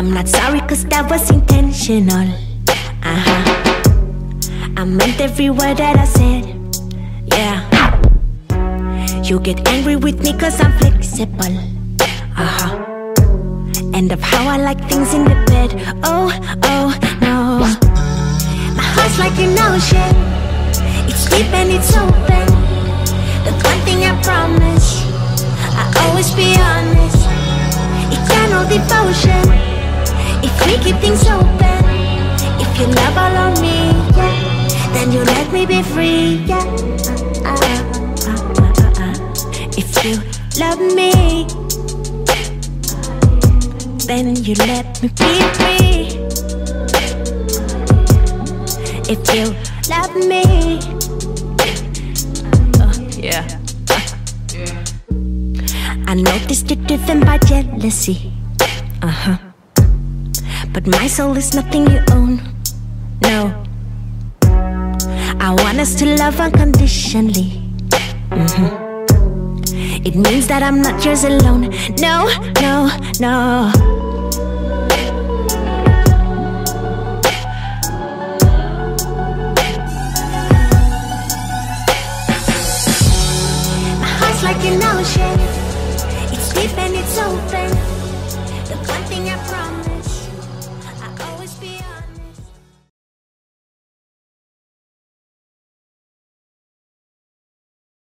I'm not sorry cause that was intentional. Uh huh. I meant every word that I said. Yeah. You get angry with me cause I'm flexible. Uh huh. And of how I like things in the bed. Oh, oh, no. My heart's like an ocean. It's deep and it's open. The one thing I promise, I always be honest. Eternal devotion. We keep things open, if you love all on me, yeah, then you let me be free, yeah. Uh, uh, uh. If you love me, then you let me be free. If you love me, uh, yeah. I noticed you're driven by jealousy. Uh huh. But my soul is nothing you own. No. I want us to love unconditionally. Mhm. It means that I'm not yours alone. No, no, no. Like an ocean. It's deep and it's open.